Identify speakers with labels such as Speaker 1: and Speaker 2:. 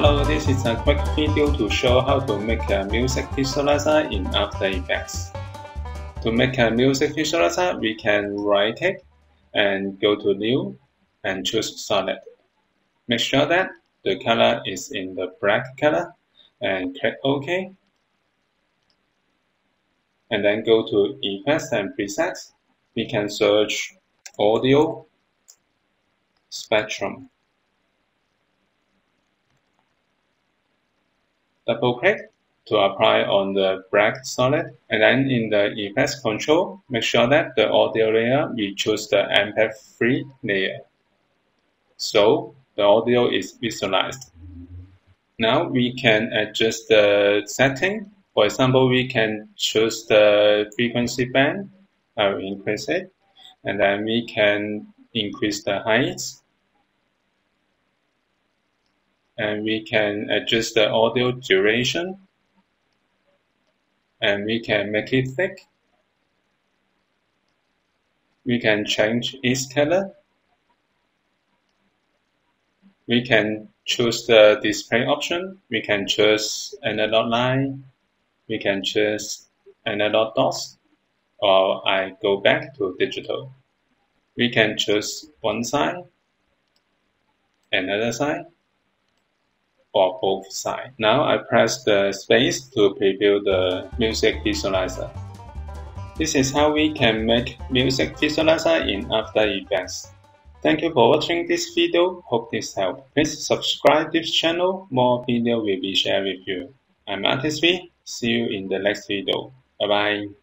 Speaker 1: Hello, this is a quick video to show how to make a music visualizer in After Effects. To make a music visualizer, we can right click and go to New and choose Solid. Make sure that the color is in the black color and click OK. And then go to Effects and Presets. We can search Audio Spectrum. Double click to apply on the black solid. And then in the effects control make sure that the audio layer we choose the MP3 layer. So the audio is visualized. Now we can adjust the setting. For example we can choose the frequency band. I will increase it. And then we can increase the height and we can adjust the audio duration and we can make it thick. We can change its color. We can choose the display option. We can choose analog line. We can choose analog dots or I go back to digital. We can choose one side, another side, for both sides. Now I press the space to preview the music visualizer. This is how we can make music visualizer in After Effects. Thank you for watching this video. Hope this helped. Please subscribe this channel. More video will be shared with you. I'm Artist V. See you in the next video. Bye bye.